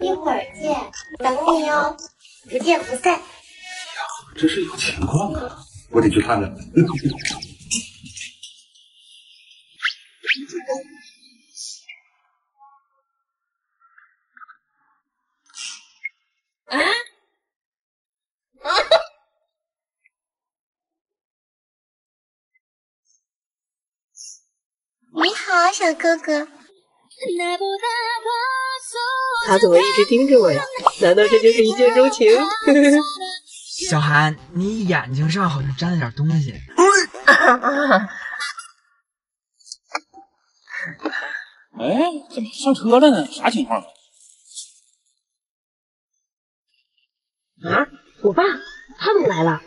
一会儿见，等你哦，不见不散。这是有情况啊，我得去看看。啊？你好，小哥哥。他怎么一直盯着我呀？难道这就是一见钟情？小韩，你眼睛上好像沾了点东西。哎，怎么上车了呢？啥情况？啊，我爸，他怎么来了？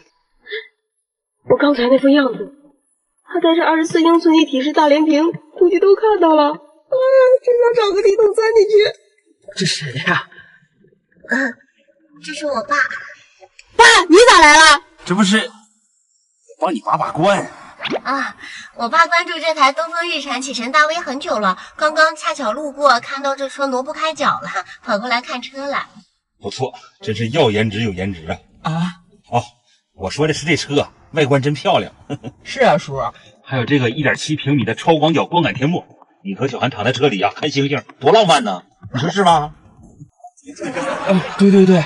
我刚才那副样子，他带着二十四英寸一体式大连屏，估计都看到了。啊，真想找个地洞钻进去。这谁呀？嗯，这是我爸。爸，你咋来了？这不是帮你把把关啊！我爸关注这台东风日产启辰大 V 很久了，刚刚恰巧路过，看到这车挪不开脚了，跑过来看车了。不错，真是要颜值有颜值啊！啊，哦，我说的是这车，外观真漂亮。是啊，叔。还有这个一点七平米的超广角光感天幕，你和小韩躺在车里啊，看星星，多浪漫呢！你说是吗？呃，对对对。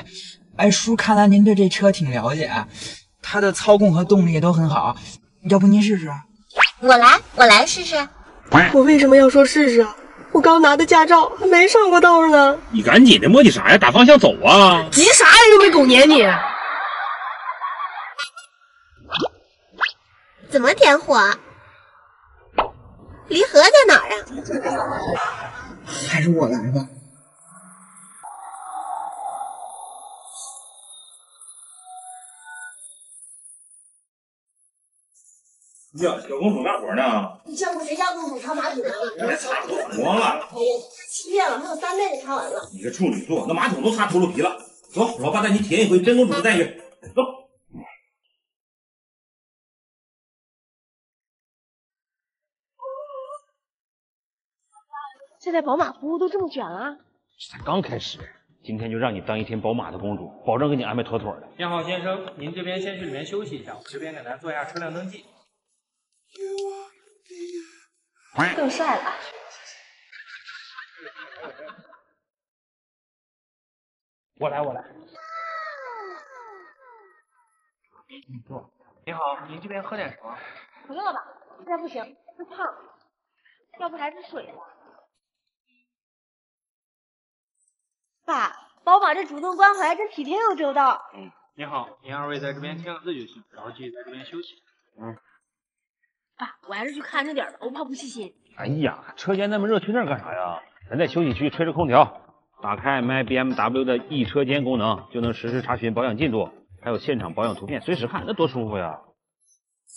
哎，叔，看来您对这车挺了解，它的操控和动力都很好，要不您试试？我来，我来试试。我为什么要说试试啊？我刚拿的驾照还没上过道呢。你赶紧的，磨叽啥呀？打方向走啊！急啥呀？又没狗撵你。怎么点火？离合在哪儿啊？还是我来吧。呀，小公主干活呢。你见过谁家公主擦马桶的？别擦光了。哎呀，七遍了，还有三遍就擦完了。你个处女座，那马桶都擦秃噜皮了。走，老爸带你体验一回真公主的待遇。走。现在宝马服务都这么卷了？这才刚开始，今天就让你当一天宝马的公主，保证给你安排妥妥的。你好，先生，您这边先去里面休息一下，我这边给咱做一下车辆登记。更帅了。我来，我来。你坐。你好，您这边喝点什么？不用了吧，现在不行，会胖。要不还是水吧。爸，宝马这主动关怀真体贴又周到。嗯，你好，您二位在这边签个字就行，然后继续在这边休息。嗯。爸，我还是去看着点吧，我怕不细心。哎呀，车间那么热，去那儿干啥呀？咱在休息区吹着空调，打开 My BMW 的 E 车间功能，就能实时查询保养进度，还有现场保养图片，随时看，那多舒服呀！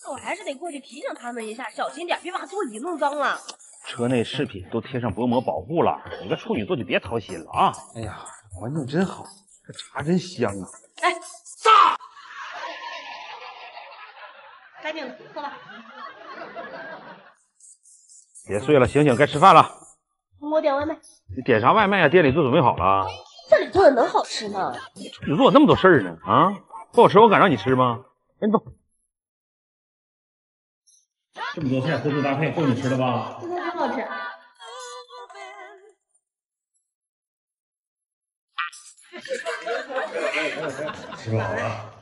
那我还是得过去提醒他们一下，小心点，别把座椅弄脏了。车内饰品都贴上薄膜保护了，你个处女座就别操心了啊！哎呀，环境真好，这茶真香啊！哎，炸！干净了，喝吧。别睡了，醒醒，该吃饭了。我点外卖。你点啥外卖啊？店里都准备好了。这里做的能好吃吗？处女座那么多事儿呢啊！不好吃我敢让你吃吗？赶紧走。这么多菜，荤素搭配，够你吃的吧？这菜真好吃。吃饱了。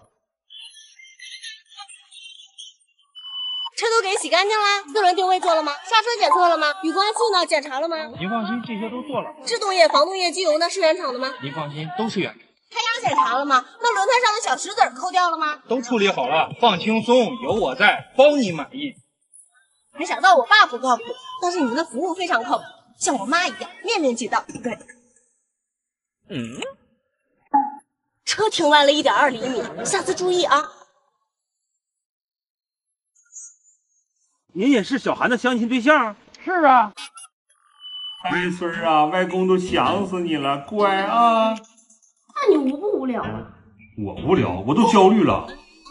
车都给洗干净了，四轮定位做了吗？刹车检测了吗？雨刮器呢？检查了吗？您放心，这些都做了。制动液、防冻液、机油呢？是原厂的吗？您放心，都是原厂。胎压检查了吗？那轮胎上的小石子抠掉了吗？都处理好了，放轻松，有我在，包你满意。没想到我爸不靠谱，但是你们的服务非常靠谱，像我妈一样面面俱到。对，嗯，车停歪了一点二厘米，下次注意啊。您也是小韩的相亲对象？是啊。龟孙啊，外公都想死你了，乖啊。那你无不无聊啊？我无聊，我都焦虑了。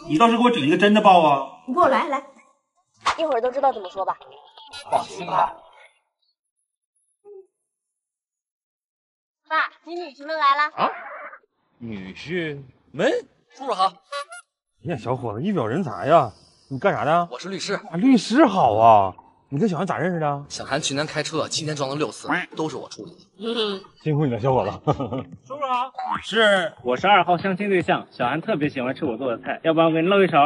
你倒是给我整一个真的抱啊！你给我来来，一会儿都知道怎么说吧。放心吧。爸，你女婿们来了。啊，女婿们，叔叔好，呀，小伙子一表人才呀！你干啥的？我是律师。啊，律师好啊！你跟小韩咋认识的？小韩去年开车，今天撞了六次，都是我处理的。辛苦你了，小伙子。叔叔好，是，我是二号相亲对象，小韩特别喜欢吃我做的菜，要不然我给你露一手。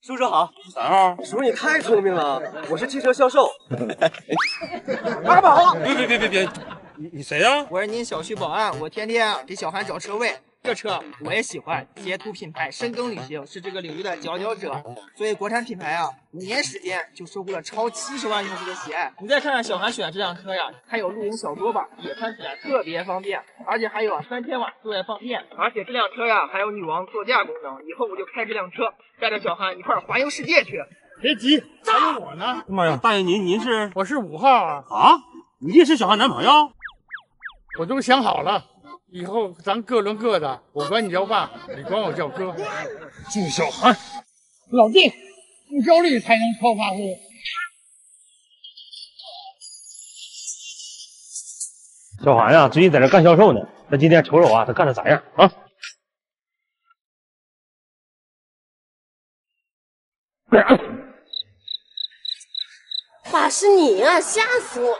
叔叔好，三号，叔叔你太聪明了，我是汽车销售。二宝，别别别别别，你你谁呀？我是您小区保安，我天天给小韩找车位。这车我也喜欢，捷途品牌深耕旅行是这个领域的佼佼者，所以国产品牌啊，五年时间就收获了超七十万用户的喜爱。你再看看小韩选的这辆车呀，它有露营小桌板，野餐起来特别方便，而且还有啊三千瓦自外放电，而且这辆车呀还有女王座驾功能，以后我就开这辆车带着小韩一块儿环游世界去。别急，还有我呢。妈呀，大爷您您是我是五号啊，啊？你也是小韩男朋友？我都想好了，以后咱各轮各的，我管你叫爸，你管我叫哥。祝小韩，老弟，不焦虑才能超发挥。小韩呀，最近在这干销售呢。那今天瞅瞅啊，他干的咋样啊？爸，是你呀、吓死我！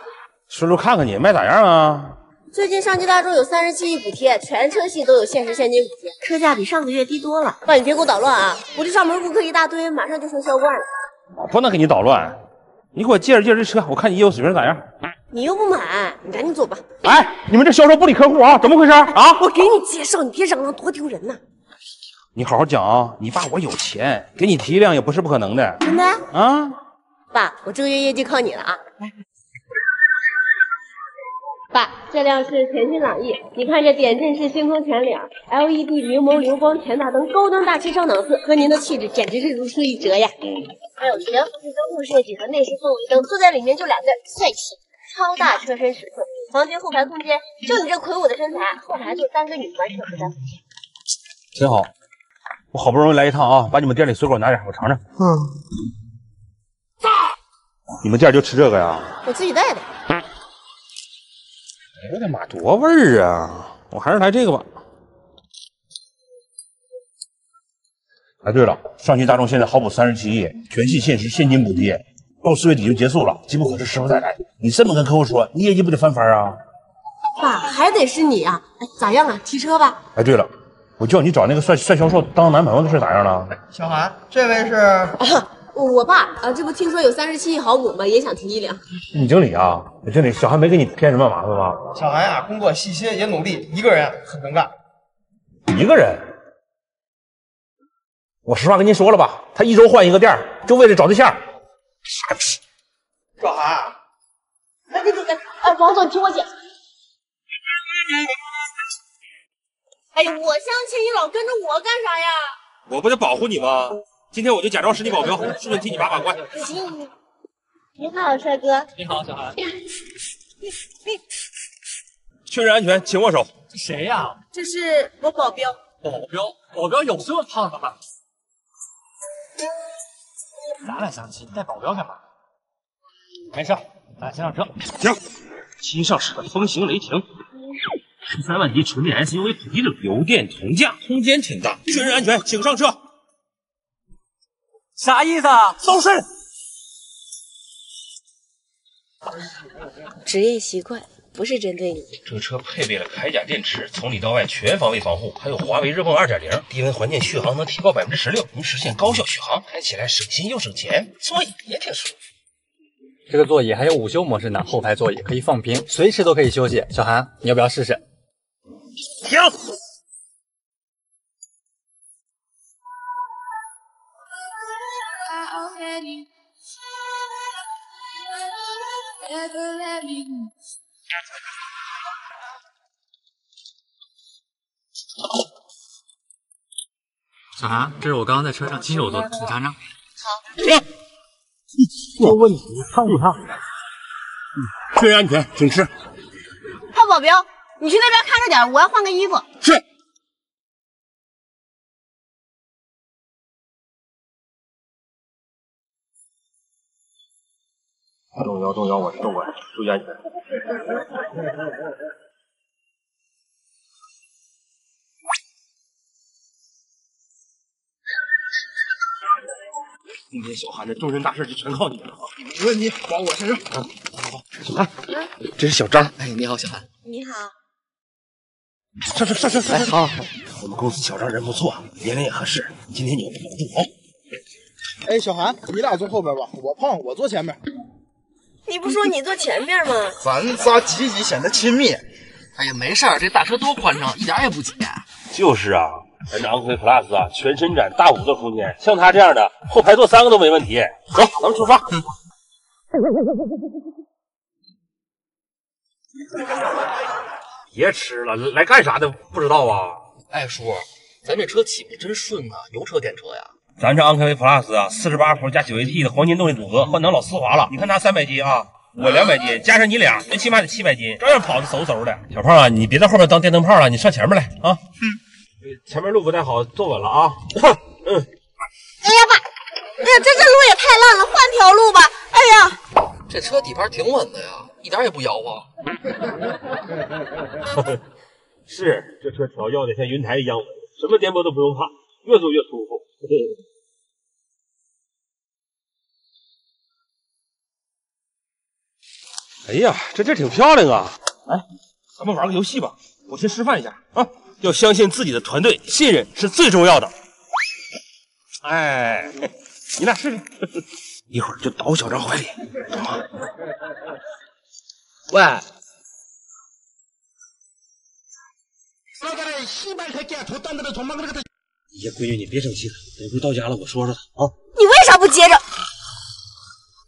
顺路看看你卖咋样啊？最近上汽大众有三十七亿补贴，全车系都有限时现金补贴，车价比上个月低多了。爸，你别给我捣乱啊！我这上门顾客一大堆，马上就成销冠了。我不能给你捣乱，你给我介绍介绍这车，我看你业务水平咋样？你又不买，你赶紧走吧。哎，你们这销售不理客户啊？怎么回事啊？我给你介绍，你别嚷嚷，多丢人呐！你好好讲啊！你爸我有钱，给你提一辆也不是不可能的真的？啊！爸，我这个月业绩靠你了啊！来，爸，这辆是全新朗逸，你看这点阵式星空前脸，LED 柠檬流光前大灯，高端大气上档次，和您的气质简直是如出一辙呀！还有全幅式灯控设计和内饰氛围灯，坐在里面就两个字帅气。超大车身尺寸，房间后排空间，就你这魁梧的身材，后排坐三个女完全不占空间。真好，我好不容易来一趟啊，把你们店里水果拿点，我尝尝。嗯。你们店就吃这个呀？我自己带的。我的妈，多味儿啊！我还是来这个吧。哎，对了，上汽大众现在豪补三十七亿，全系限时现金补贴，到四月底就结束了，机不可失，时不再来。你这么跟客户说，你业绩不得翻番啊？爸，还得是你啊！哎，咋样啊？提车吧。哎，对了，我叫你找那个帅帅销售当男朋友的事咋样了？小韩，这位是啊，我爸啊，这不听说有三十七亿豪股吗？也想提一两。女经理啊，女经理，小韩没给你添什么麻烦吧？小韩啊、工作细心也努力，一个人很能干。一个人。我实话跟您说了吧，他一周换一个店儿，就为了找对象。傻逼！小韩，哎，对对对，哎，王总，你听我讲。哎呀，我相亲，你老跟着我干啥呀？我不得保护你吗？今天我就假装是你保镖，顺便替你把把关。你好，帅哥。你好，小韩。确认安全，请握手。谁呀？这是我保镖。保镖？保镖有这么胖的吗？咱俩相亲，带保镖干嘛？没事，咱先上车。行，新上市的风行雷霆，十三万级纯电 SUV 普及领，油电同价，空间挺大。确认安全，请上车。啥意思啊？搜身。职业习惯不是针对你。这车配备了铠甲电池，从里到外全方位防护，还有华为热泵2.0，低温环境续航能提高百分之十六，能实现高效续航，开起来省心又省钱，座椅也挺舒服。这个座椅还有午休模式呢，后排座椅可以放平，随时都可以休息。小韩，你要不要试试？停！小韩，这是我刚刚在车上亲手做的，你尝尝。有问题，烫不烫？注意安全，请吃。胖保镖，你去那边看着点，我要换个衣服。是。要动摇我的纵管，注意安全。今天小韩的终身大事就全靠你了啊！没问题，包我身上。小韩，这是小张。哎，你好，小韩。你好，上上上上上！哎，好。我们公司小张人不错，年龄也合适，今天你要保住啊！哎，小韩，你俩坐后边吧，我胖，我坐前面。你不说你坐前边吗？咱仨挤挤显得亲密。哎呀，没事儿，这大车多宽敞，一点也不挤。就是啊，咱这昂科威 Plus 啊，全伸展大五座空间，像他这样的后排坐三个都没问题。走，咱们出发。别吃了，来干啥的不知道啊？哎，叔，咱这车起步真顺啊，油车电车呀？咱这昂科威 Plus 啊，四十八伏加九 AT 的黄金动力组合，换挡老丝滑了。你看他三百斤啊，我两百斤，加上你俩，最起码得七百斤，照样跑的嗖嗖的。小胖啊，你别在后面当电灯泡了，你上前面来啊。嗯，前面路不太好，坐稳了啊。嗯。哎呀爸，哎呀，这这路也太烂了，换条路吧。哎呀，这车底盘挺稳的呀，一点也不摇晃。是，这车调教的像云台一样稳，什么颠簸都不用怕，越坐越舒服。哎呀，这地儿挺漂亮啊！哎，咱们玩个游戏吧，我先示范一下啊。要相信自己的团队，信任是最重要的。哎，你俩试试，一会儿就倒小张怀里，懂吗？喂，哎呀，闺女，你别生气了，等会到家了我说说他啊。你为啥不接着？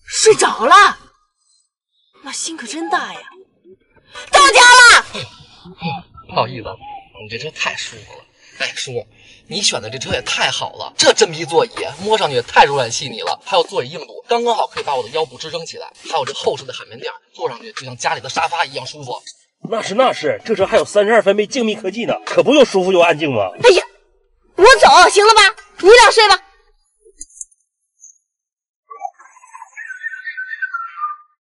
睡着了？那心可真大呀！到家了。不好意思，你这车太舒服了。哎，叔，你选的这车也太好了，这真皮座椅摸上去也太柔软细腻了，还有座椅硬度，刚刚好可以把我的腰部支撑起来，还有这厚实的海绵垫，坐上去就像家里的沙发一样舒服。那是那是，这车还有三十二分贝静谧科技呢，可不又舒服又安静吗？哎呀，我走，行了吧？你俩睡吧。